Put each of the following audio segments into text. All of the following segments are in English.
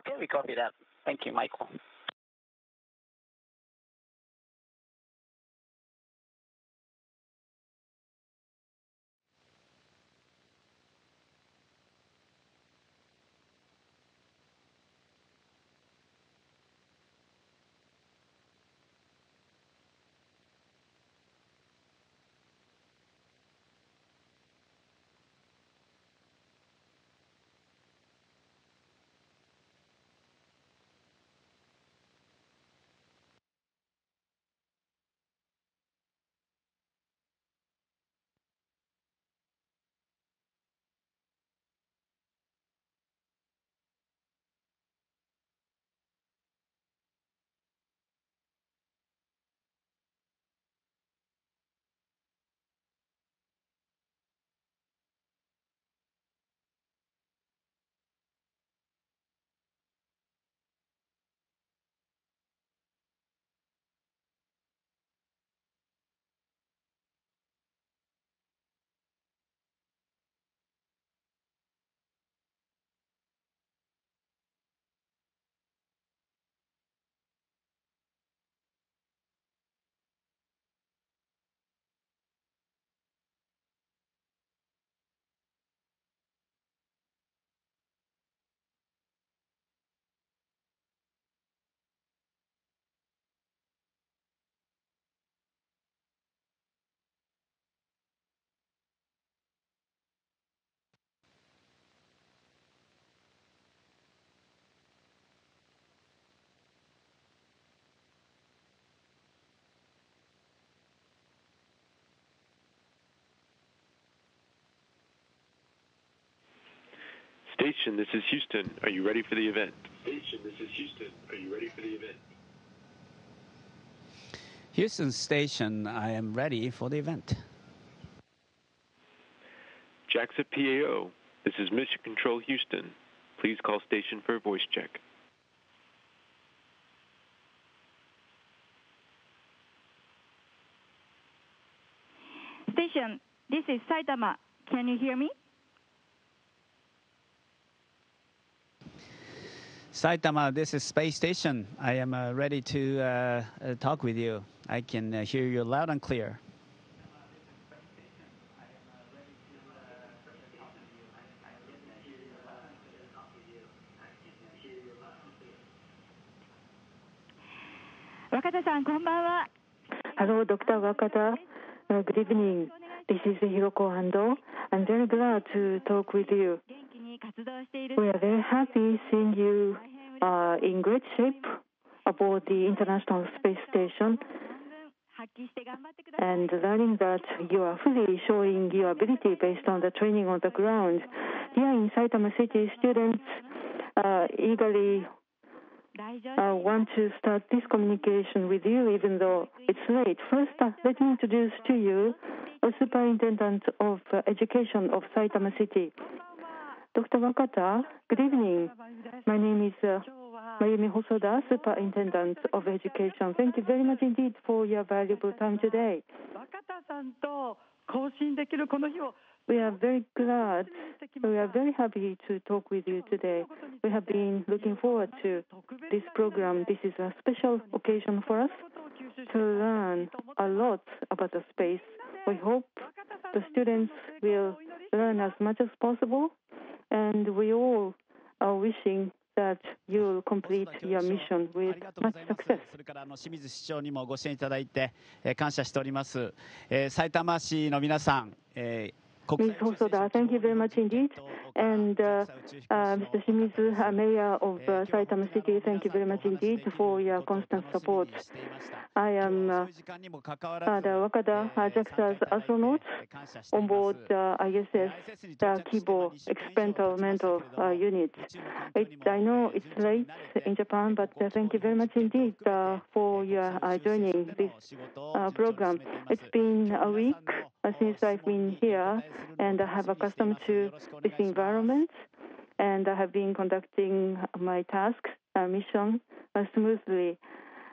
Okay, we copy that. Thank you, Michael. Station, this is Houston. Are you ready for the event? Station, this is Houston. Are you ready for the event? Houston Station, I am ready for the event. JAXA PAO, this is Mission Control Houston. Please call station for a voice check. Station, this is Saitama. Can you hear me? Saitama, this is Space Station. I am uh, ready to uh, uh talk with you. I can uh, hear you loud and clear. Hello, Dr. Wakata. Uh, good evening. This is Hiroko Ando. I'm very glad to talk with you. We are very happy seeing you uh, in great shape aboard the International Space Station and learning that you are fully showing your ability based on the training on the ground. Here in Saitama City, students uh, eagerly uh, want to start this communication with you, even though it's late. First, uh, let me introduce to you the superintendent of uh, education of Saitama City, Dr. Wakata, good evening. My name is uh, Mayumi Hosoda, Superintendent of Education. Thank you very much indeed for your valuable time today. We are very glad. We are very happy to talk with you today. We have been looking forward to this program. This is a special occasion for us to learn a lot about the space. We hope the students will learn as much as possible and we all are wishing that you'll complete your mission あ with much success. それからあの清水市長にもご支援いただいて、えー感謝しております、えー、埼玉市の皆さん、えー国 Ms. Hosoda, thank you very much indeed. And uh, uh, Mr. Shimizu, uh, Mayor of uh, Saitama City, thank you very much indeed for your constant support. I am uh, the Wakata JAXA's astronaut on board ISS, the Kibo experimental unit. It, I know it's late in Japan, but thank you very much indeed for your joining this program. It's been a week since I've been here, and I have accustomed to this environment, and I have been conducting my tasks, uh, mission uh, smoothly.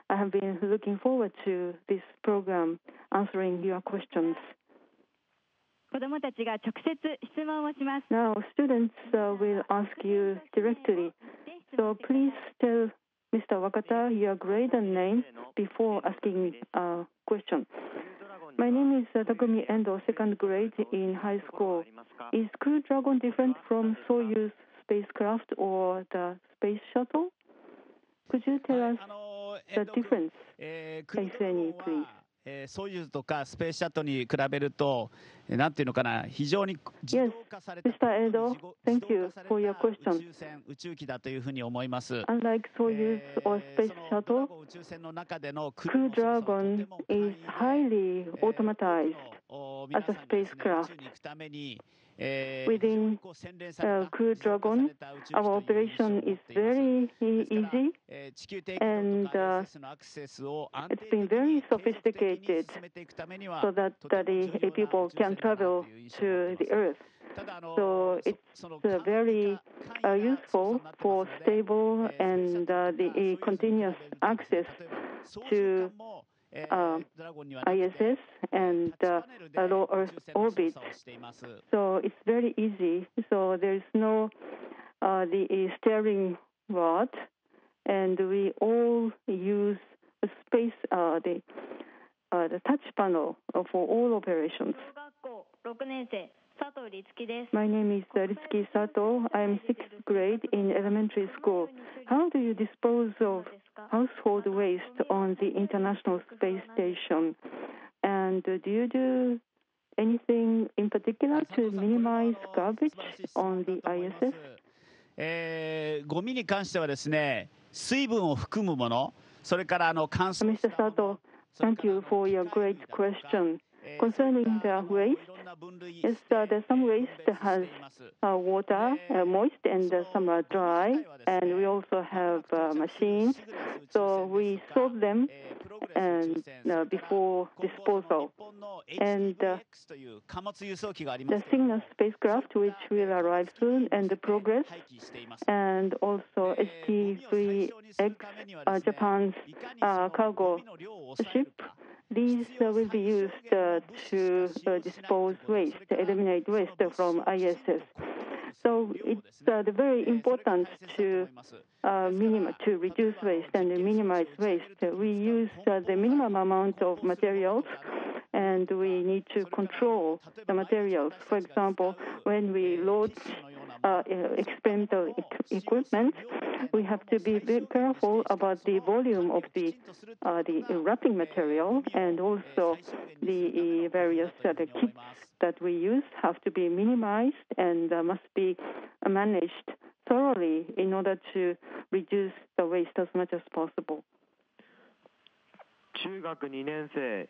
I have been looking forward to this program, answering your questions. 子どもたちが直接質問をします。 Now, students uh, will ask you directly で So please tell Mr. Wakata your grade and name before asking a question. My name is uh, Takumi Endo, second grade in high school. Is Crew Dragon different from Soyuz spacecraft or the space shuttle? Could you tell us the difference, if any, please? えー、ソユーズとかスペースシャットに比べると、えー、なんていうのかな、非常に自動化、宇宙船、宇宙機だというふうに思います。Unlike Soyuz or Space Shuttle, の中での Crew Dragon is highly automatized as a めに within uh, Crew Dragon, our operation is very easy, and uh, it's been very sophisticated so that the people can travel to the Earth. So it's uh, very uh, useful for stable and uh, the continuous access to um, ISS and uh, low Earth orbit. So it's very easy. So there is no uh, the steering rod, and we all use space uh, the the touch panel for all operations. 小学校6年生佐藤律樹です。My name is uh, Ritsuki Sato. I am sixth grade in elementary school. How do you dispose of household waste on the International Space Station? And uh, do you do anything in particular to minimize garbage on だ the ISS? えーゴミに関してはですね水分を含むものそれからあの乾燥 Mr. したもの Sato, thank you for your great question. Concerning the waste, uh, there's some waste that has uh, water, uh, moist, and some are dry, and we also have machines. So we sort them and before disposal. And the Cygnus spacecraft, which will arrive soon, and the Progress, and also st3, Japan's cargo ship. These uh, will be used uh, to uh, dispose waste, eliminate waste from ISS. So it's very important to to reduce waste and minimize waste. We use the minimum amount of materials, and we need to control the materials. For example, when we load uh, experimental e- equipment, we have to be very careful about the volume of the uh, the wrapping material, and also the uh, various uh, the kits that we use have to be minimized and uh, must be uh, managed thoroughly in order to reduce the waste as much as possible. 中学2年生。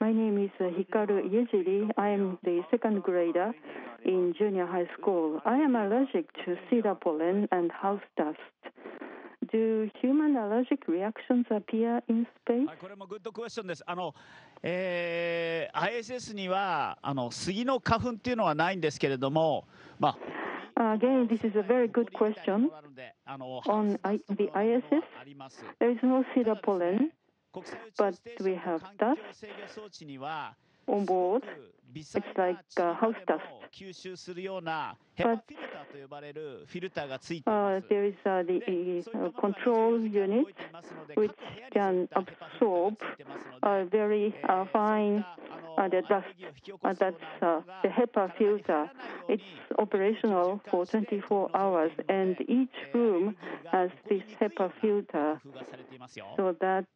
My name is uh, Hikaru Yejiri. I am the second grader in junior high school. I am allergic to cedar pollen and house dust. Do human allergic reactions appear in space? はい、これもグッドクエスチョンです。あの、えー ISS にはあの杉の花粉っていうのはないんですけれども、まあ Uh, again, this is a very good question. On the ISS, あります。There is no cedar pollen But we have dust on board. It's like house dust. But uh, there is uh, the uh, control unit which can absorb uh, very uh, fine uh, the dust. Uh, that's the HEPA filter. It's operational for 24 hours, and each room has this HEPA filter so that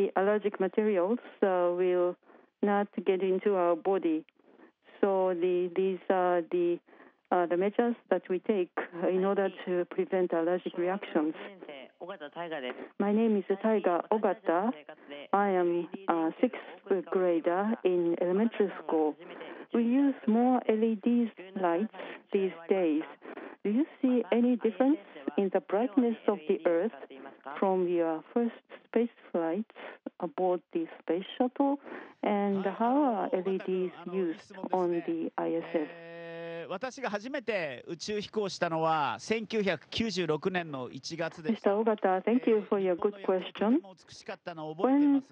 the allergic materials will not get into our body. So the, these are the uh, the measures that we take in order to prevent allergic reactions. My name is Taiga Ogata. I am a sixth grader in elementary school. We use more LED lights these days. Do you see any difference in the brightness of the earth from your first space flights aboard the space shuttle? And how are LEDs used on the ISS? えー私が初めて宇宙飛行したのは1996年の1月でした。Mr. Ogata, thank you for your good question. 美しかったのを覚えています。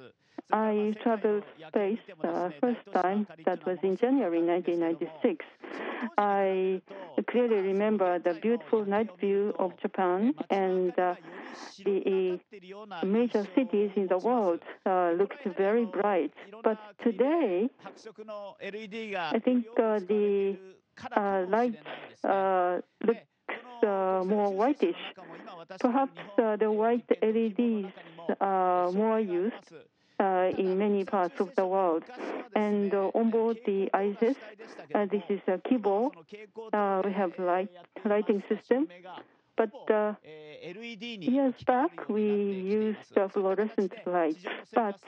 I traveled space uh, first time, that was in January 1996. I clearly remember the beautiful night view of Japan and uh, the major cities in the world uh, looked very bright. But today, I think uh, the uh, light uh, looks uh, more whitish. Perhaps uh, the white LEDs are more used uh, in many parts of the world. And uh, on board the ISS, uh, this is a Kibo. Uh, we have light lighting system. But uh, years back, we used uh, fluorescent lights. But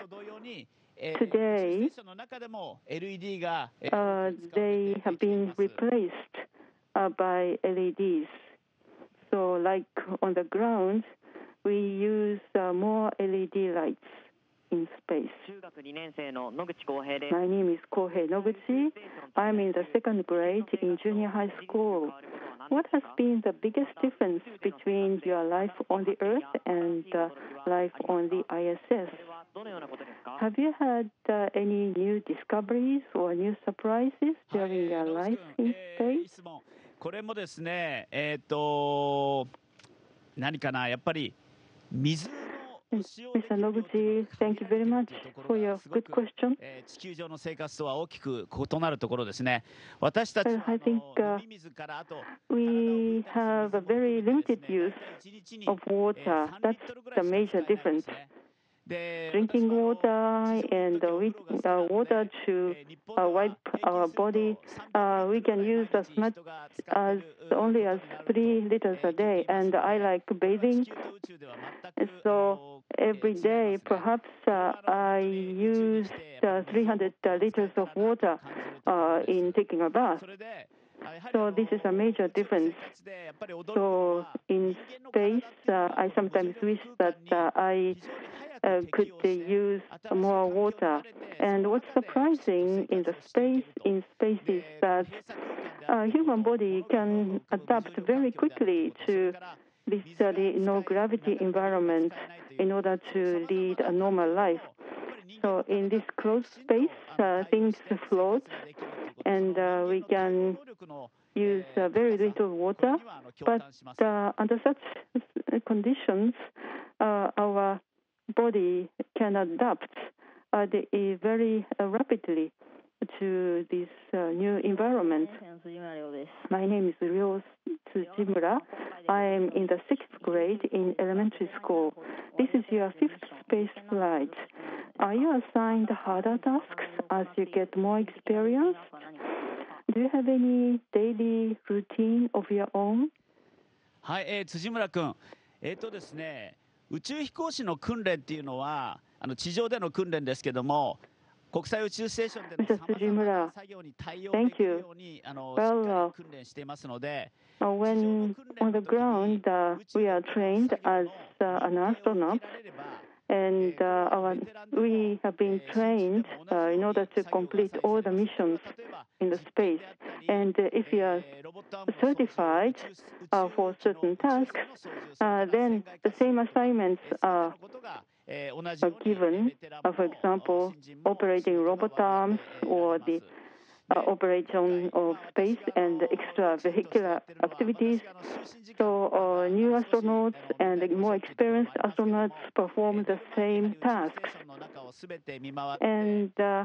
Today, uh, they have been replaced uh, by LEDs. So, like on the ground, we use uh, more LED lights in space. My name is Kohei Noguchi. I'm in the second grade in junior high school. What has been the biggest difference between your life on the Earth and uh, life on the ISS? どのようなことですか Have you had uh, any new discoveries or new surprises during your life in えー space? 質問これもですね、えっ、と、何かな、やっぱり水の使用でき Mr. る量という Noguchi, のが限 thank you られ very ている much というとこ for ろ your がすご good く question. えー地球上の生活とは大きく異なるところですね。私たち Well, は I あ think, の uh, 飲み水からあと We have a very limited use of water. That's the major difference. Drinking water and uh, we, uh, water to uh, wipe our body, uh, we can use as much as only as three liters a day. And I like bathing, so every day perhaps uh, I use uh, 300 liters of water uh, in taking a bath. So this is a major difference. So in space, uh, I sometimes wish that uh, I uh, could uh, use more water. And what's surprising in the space in space is that uh, human body can adapt very quickly to this uh, no gravity environment in order to lead a normal life. So in this closed space, uh, things float, and uh, we can use uh, very little water. But uh, under such conditions, uh, our body can adapt uh, very rapidly to this uh, new environment. My name is Ryo Tsujimura. I am in the sixth grade in elementary school. This is your fifth space flight. Are you assigned harder tasks as you get more experience? Do you have any daily routine of your own? はい、えー辻村君、えっ、とですね、宇宙飛行士の訓練っていうのは、あの地上での訓練ですけども、国際宇宙ステーションでの Mr. 様々 Tsujimura, な作業に対応できるように、あのしっ Well, か uh, り訓練していますので、 Uh, when on the ground, uh, we are trained as uh, an astronaut, and uh, our, we have been trained uh, in order to complete all the missions in the space. And uh, if you are certified uh, for certain tasks, uh, then the same assignments are are given. Uh, for example, operating robot arms or the uh, operation of space and extravehicular activities. So uh, new astronauts and more experienced astronauts perform the same tasks. And uh,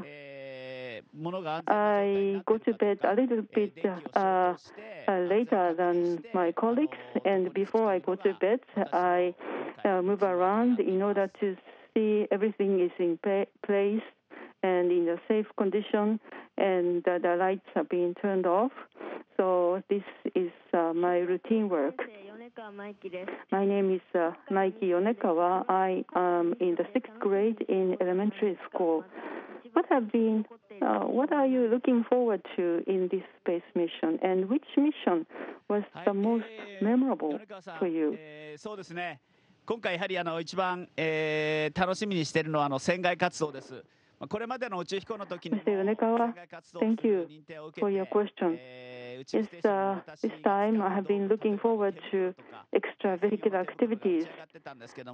I go to bed a little bit uh, uh, later than my colleagues, and before I go to bed, I uh, move around in order to see everything is in pa- place and in a safe condition, and the lights are being turned off. So this is uh, my routine work. My name is uh, Mikey Yonekawa. I am in the sixth grade in elementary school. What have been? Uh, what are you looking forward to in this space mission, and which mission was the most memorable for you? 今回やはりあの一番、えー楽しみにしているのはあの船外活動です。まあこれまでの宇宙飛行の時にも Mr. Yonekawa, 船外活動をす thank る you for your question. えー Yes, uh, this time I have been looking forward to extravehicular activities.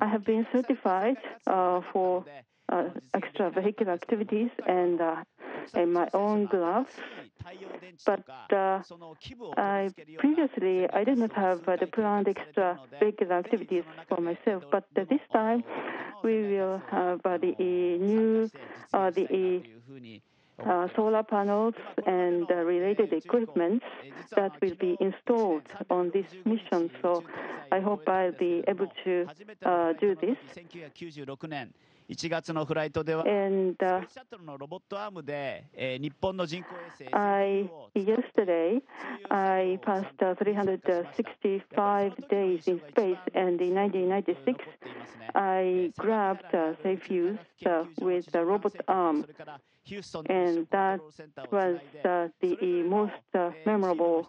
I have been certified uh, for uh, extravehicular activities and uh, in my own gloves. But uh, I, previously, I did not have uh, the planned extravehicular activities for myself. But uh, this time, we will have uh, the new the uh, solar panels and uh, related equipment that will be installed on this mission. So I hope I'll be able to uh, do this. 1月のフライトでは、And uh, シャトルのロボットアームで、えー日本の人工衛星 I yesterday I passed uh, 365 days in space, and in 1996 I grabbed uh, safe use uh, with the robot arm, and that was uh, the most uh, memorable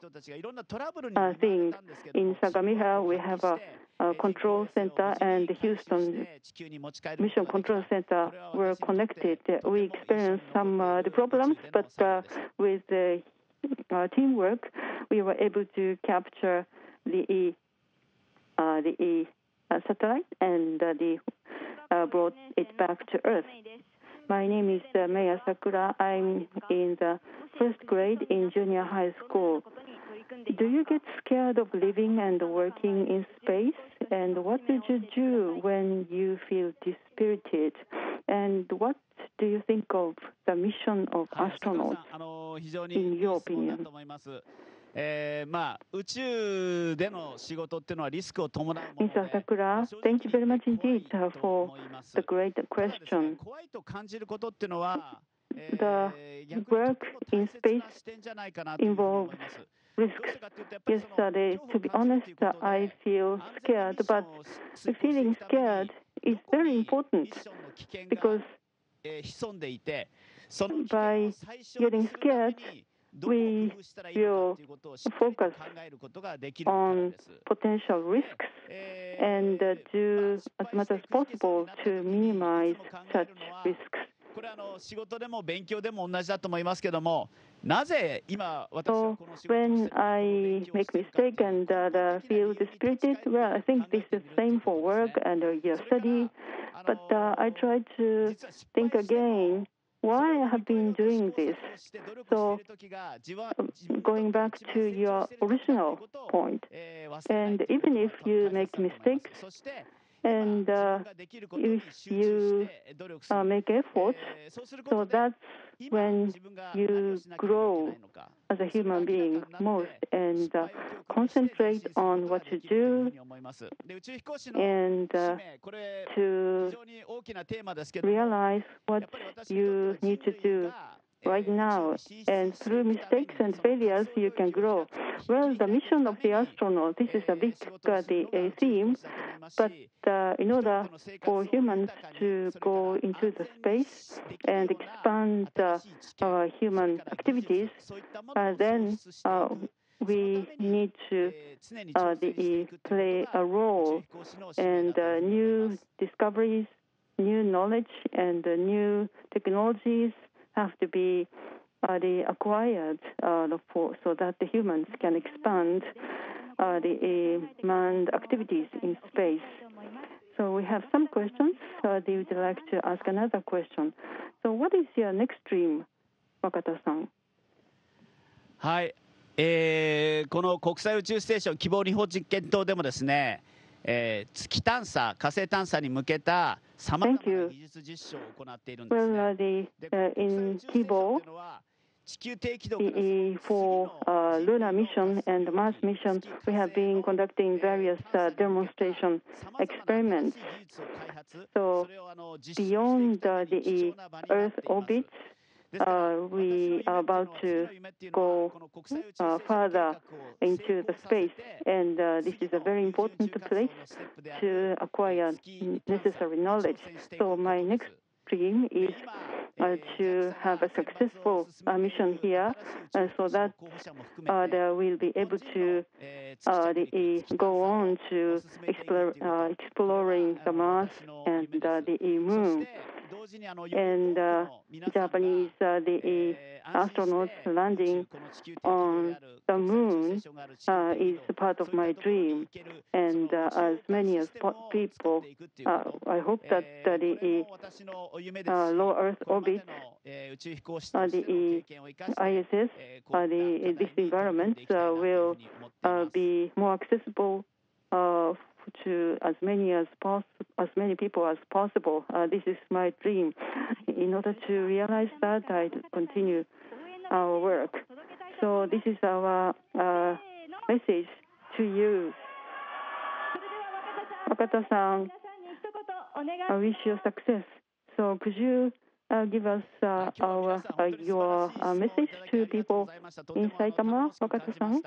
uh, thing. In Sagamihara, we have a, a control center, and the Houston Mission Control Center were connected. We experienced some uh, the problems, but uh, with the uh, teamwork, we were able to capture the uh, the uh, satellite and uh, the uh, brought it back to Earth. My name is uh, Maya Sakura. I'm in the first grade in junior high school. Do you get scared of living and working in space? And what did you do when you feel dispirited? And what do you think of the mission of astronauts, in your opinion? と思います。えーまあ、宇宙での仕事っていうのはリスクを伴うもので Mr. Sakura, 正直 thank you very much 言って indeed 怖い uh, と for 思います the great ただですね question. 怖いと感じることっていうのは、え The ー逆に work とても in 大切な space 視点じゃないかなというふうに思います。どう Risks. してかっていうとやっぱり Yes, その uh, they, 恐 to be 怖を感じ honest, るっていうことで I feel 安 scared, 全な but ミッションを the 遂行す feeling るために scared is どこ very に important ミッションの危険が because えー潜んでいて、その危 by 険を 最小にするためにどう工 we 夫したらいいのかということをしっかりと focus 考えることができるから on です。 potential risks え and uh, ー do まあ as much as 失敗して possible テクニ to ックになった時に minimize いつも考え such るのは risks. これはあの仕事でも勉強でも同じだと思いますけども、なぜ今私は So この仕事をしてい when ることを I 勉強 make しているかという mistake and uh, the feel dispirited, well, I think this is same for work and uh, your study. But uh, I try to think again why I have been doing this. So going back to your original point, and even if you make mistakes and uh, if you uh, make efforts, so that's when you grow as a human being most and uh, concentrate on what you do and uh, to realize what you need to do right now. And through mistakes and failures, you can grow. Well, the mission of the astronaut, this is a big uh, the, uh, theme, but uh, in order for humans to go into the space and expand uh, our human activities, uh, then uh, we need to uh, the, play a role and uh, new discoveries, new knowledge, and new technologies have to be uh, acquired uh, for, so that the humans can expand uh, the uh, manned activities in space. So we have some questions. Uh, they would like to ask another question. So what is your next dream, Wakata-san? はい、えーこの国際宇宙ステーション希望日本実験棟でもですね、えー月探査、火星探査に向けたさまざま.な技術実証を行っているんです Well, ね。uh, the, で uh, in 宇宙 for uh, lunar mission and Mars mission, we have been conducting various uh, demonstration experiments. So beyond uh, the Earth orbit, uh, we are about to go uh, further into the space, and uh, this is a very important place to acquire necessary knowledge. So my next dream is uh, to have a successful uh, mission here, uh, so that uh, they will be able to uh, the, go on to explore, uh, exploring the Mars and the moon. And uh, Japanese uh, the astronauts landing on the moon uh, is part of my dream, and uh, as many as people, uh, I hope that uh, the uh, low Earth orbit, uh, the ISS, the this environment uh, will uh, be more accessible uh, to as many as pos- as many people as possible. Uh, this is my dream. In order to realize that, I continue our work. So this is our uh, message to you. Wakata-san, I wish you success. So could you uh, give us uh, our uh, your uh, message to people in Saitama, Wakata-san?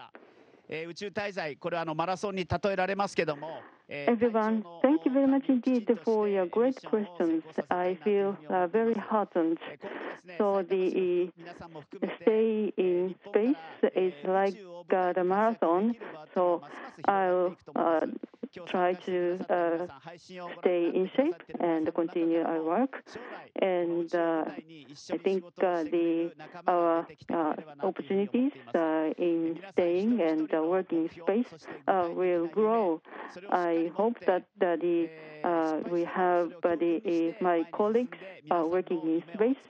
えー宇宙滞在、これはあのマラソンに例えられますけども、えー Everyone, thank you very much indeed for your great questions. I feel uh, very heartened. So the stay in space is like uh, the marathon. So I'll uh, try to uh, stay in shape and continue our work. And uh, I think uh, the our uh, opportunities uh, in staying and uh, working in space will grow. I hope that the we have the, my colleagues working in space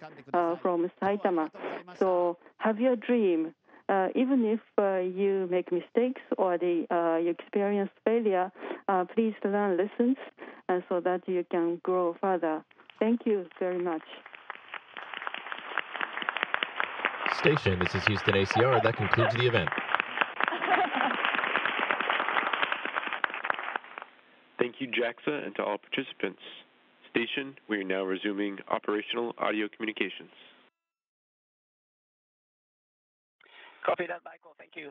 from Saitama. So have your dream. Uh, even if uh, you make mistakes or the, uh, you experience failure, uh, please learn lessons uh, so that you can grow further. Thank you very much. Station, this is Houston ACR. That concludes the event. Thank you, JAXA, and to all participants. Station, we are now resuming operational audio communications. Copy that, Michael. Thank you.